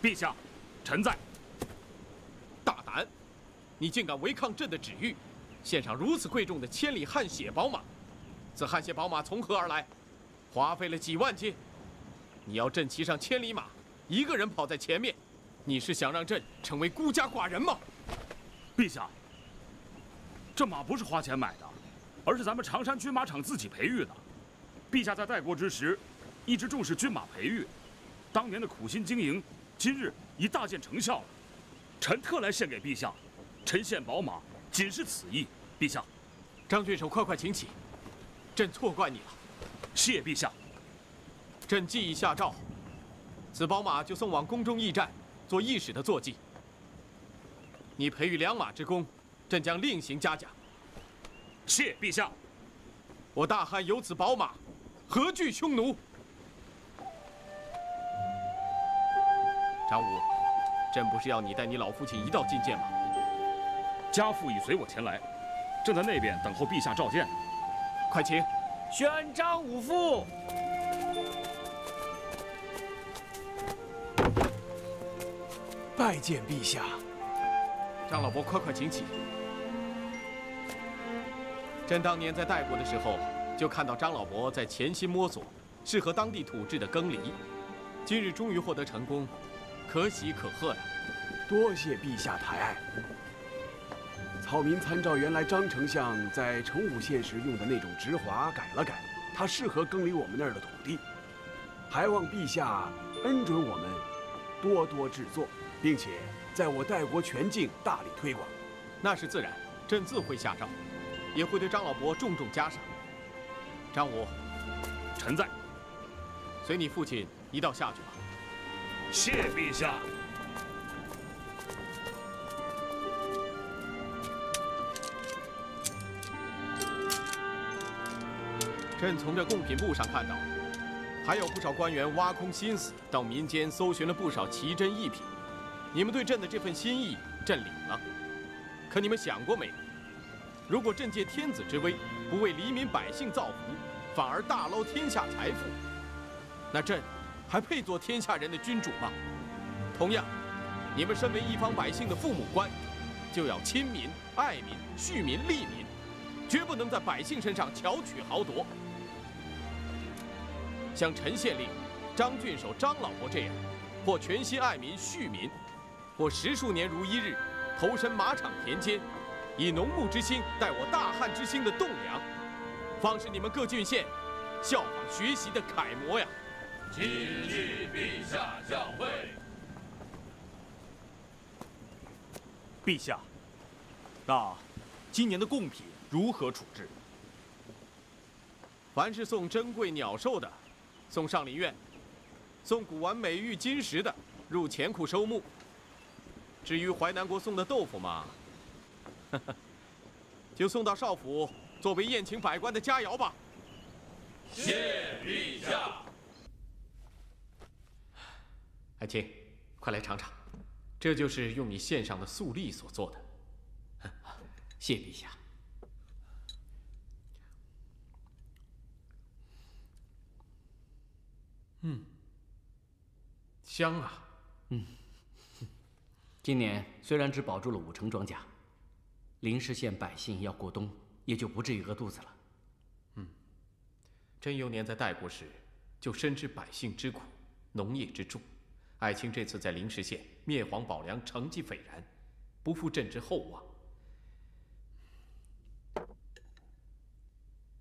Speaker 2: 陛下，臣在。
Speaker 7: 大胆！你竟敢违抗朕的旨意，献上如此贵重的千里汗血宝马。此汗血宝马从何而来？花费了几万金。你要朕骑上千里马，一个人跑在前面，你是想让朕成为孤家寡人吗？
Speaker 2: 陛下，这马不是花钱买的，而是咱们常山军马场自己培育的。陛下在代国之时，一直重视军马培育，当年的苦心经营。今日已大见成效了，臣特来献给陛下。臣献宝马，仅是此意。陛下，
Speaker 7: 张郡守，快快请起。朕错怪你了。
Speaker 2: 谢陛下。
Speaker 7: 朕既已下诏，此宝马就送往宫中驿站，做驿使的坐骑。你培育良马之功，朕将另行嘉奖。
Speaker 2: 谢陛下。
Speaker 7: 我大汉有此宝马，何惧匈奴？张武，朕不是要你带你老父亲一道觐见吗？
Speaker 2: 家父已随我前来，正在那边等候陛下召见。
Speaker 7: 快请。
Speaker 10: 宣张武父。
Speaker 26: 拜见陛下。
Speaker 7: 张老伯，快快请起。朕当年在代国的时候，就看到张老伯在潜心摸索适合当地土质的耕犁，今日终于获得成功。可喜可贺呀！
Speaker 26: 多谢陛下抬爱。草民参照原来张丞相在成武县时用的那种植华改了改，它适合耕犁我们那儿的土地。还望陛下恩准我们多多制作，并且在我代国全境大力推广。
Speaker 7: 那是自然，朕自会下诏，也会对张老伯重重加赏。张武，
Speaker 2: 臣在。
Speaker 7: 随你父亲一道下去吧。
Speaker 2: 谢陛下。
Speaker 7: 朕从这贡品簿上看到，还有不少官员挖空心思到民间搜寻了不少奇珍异品。你们对朕的这份心意，朕领了。可你们想过没有？如果朕借天子之威，不为黎民百姓造福，反而大捞天下财富，那朕……还配做天下人的君主吗？同样，你们身为一方百姓的父母官，就要亲民、爱民、恤民、利民，绝不能在百姓身上巧取豪夺。像陈县令、张郡守、张老伯这样，或全心爱民、恤民，或十数年如一日，投身马场田间，以农牧之心待我大汉之心的栋梁，方是你们各郡县效仿学习的楷模呀！
Speaker 25: 谨记陛下教诲。
Speaker 10: 陛下，那今年的贡品如何处置？
Speaker 7: 凡是送珍贵鸟兽的，送上林苑；送古玩美玉金石的，入钱库收目。至于淮南国送的豆腐嘛，<laughs> 就送到少府，作为宴请百官的佳肴吧。
Speaker 25: 谢陛下。
Speaker 3: 爱卿，快来尝尝，这就是用你献上的素栗所做的。<laughs>
Speaker 17: 谢陛下。
Speaker 3: 嗯，香啊。
Speaker 17: 嗯。今年虽然只保住了五成庄稼，临石县百姓要过冬，也就不至于饿肚子了。
Speaker 3: 嗯。真幼年在代国时，
Speaker 7: 就深知百姓之苦，农业之重。爱卿这次在灵石县灭黄保粮，成绩斐然，不负朕之厚望。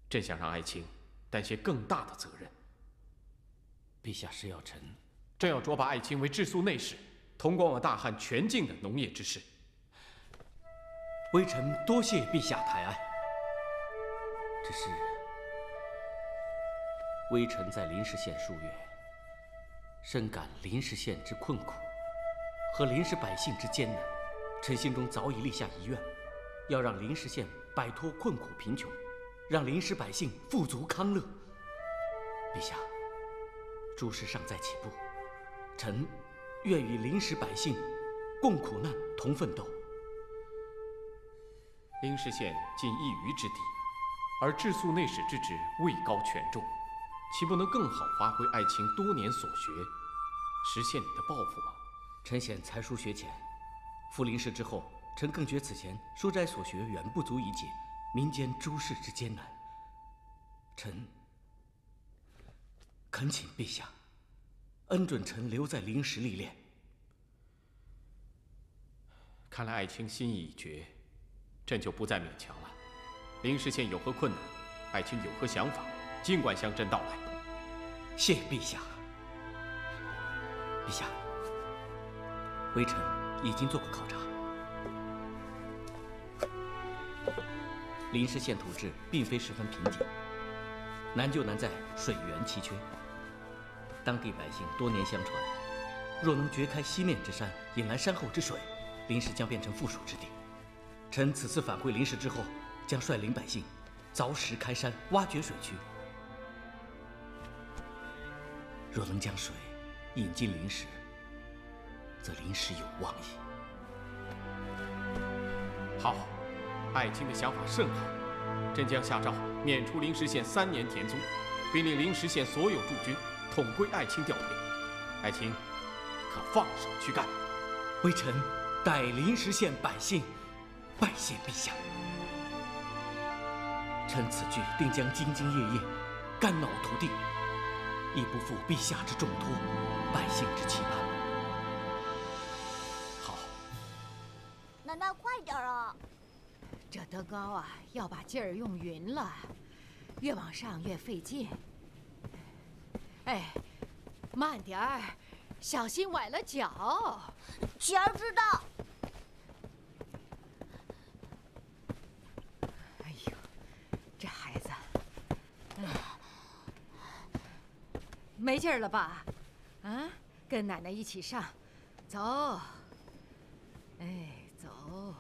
Speaker 7: 朕想让爱卿担些更大的责任。
Speaker 23: 陛下是要臣，
Speaker 7: 朕要擢拔爱卿为治粟内史，统管我大汉全境的农业之事。
Speaker 23: 微臣多谢陛下抬爱。只是，微臣在临时县数月，深感临时县之困苦和临时百姓之艰难，臣心中早已立下遗愿，要让临时县摆脱困苦贫穷，让临时百姓富足康乐。陛下，诸事尚在起步，臣愿与临时百姓共苦难、同奋斗。
Speaker 7: 灵石县仅一隅之地，而治粟内史之职位高权重，岂不能更好发挥爱卿多年所学，实现你的抱负吗？
Speaker 23: 臣显才疏学浅，赴灵石之后，臣更觉此前书斋所学远不足以解民间诸事之艰难。臣恳请陛下恩准臣留在灵石历练。
Speaker 7: 看来爱卿心意已决。朕就不再勉强了。灵石县有何困难，爱卿有何想法，尽管向朕道来。
Speaker 23: 谢陛下。陛下，微臣已经做过考察。灵石县土质并非十分贫瘠，难就难在水源奇缺。当地百姓多年相传，若能掘开西面之山，引来山后之水，灵石将变成富庶之地。臣此次返回灵石之后，将率领百姓凿石开山，挖掘水渠。若能将水引进灵石，则灵石有望矣。
Speaker 7: 好，爱卿的想法甚好。朕将下诏免除灵石县三年田租，并令灵石县所有驻军统归爱卿调配。爱卿可放手去干。
Speaker 23: 微臣代临时县百姓。拜谢陛下，臣此去定将兢兢业业，肝脑涂地，以不负陛下之重托，百姓之期盼。好，
Speaker 18: 奶奶快点啊！
Speaker 27: 这德高啊，要把劲儿用匀了，越往上越费劲。哎，慢点儿，小心崴了脚。
Speaker 18: 琪儿知道。
Speaker 27: 哎呦，这孩子没劲儿了吧？啊，跟奶奶一起上，走。哎，走。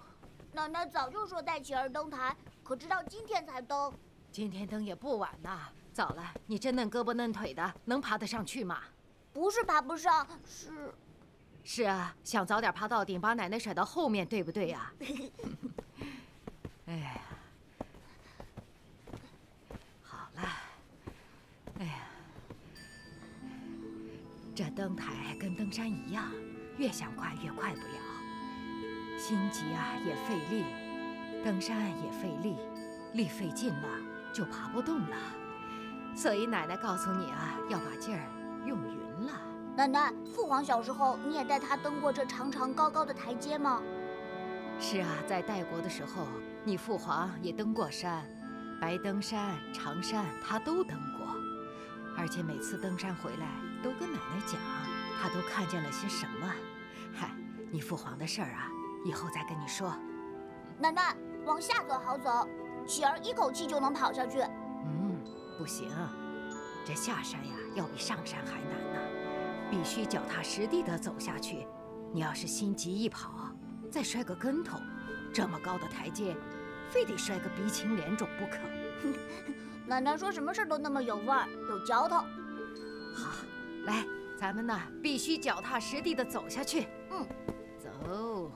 Speaker 18: 奶奶早就说带琪儿登台，可直到今天才登。
Speaker 27: 今天登也不晚呐。早了，你这嫩胳膊嫩腿的，能爬得上去吗？
Speaker 18: 不是爬不上，是……
Speaker 27: 是啊，想早点爬到顶，把奶奶甩到后面，对不对呀？哎呀，好了，哎呀。这登台跟登山一样，越想快越快不了，心急啊也费力，登山也费力，力费尽了就爬不动了。所以奶奶告诉你啊，要把劲儿用匀了。
Speaker 18: 奶奶，父皇小时候你也带他登过这长长高高的台阶吗？
Speaker 27: 是啊，在代国的时候，你父皇也登过山，白登山、长山他都登过，而且每次登山回来。都跟奶奶讲，他都看见了些什么？嗨，你父皇的事儿啊，以后再跟你说。
Speaker 18: 奶奶，往下走好走，喜儿一口气就能跑下去。
Speaker 27: 嗯，不行，这下山呀，要比上山还难呢，必须脚踏实地的走下去。你要是心急一跑，再摔个跟头，这么高的台阶，非得摔个鼻青脸肿不可。<laughs>
Speaker 18: 奶奶说什么事都那么有味儿，有嚼头。
Speaker 27: 好。来，咱们呢必须脚踏实地的走下去。
Speaker 18: 嗯，
Speaker 27: 走。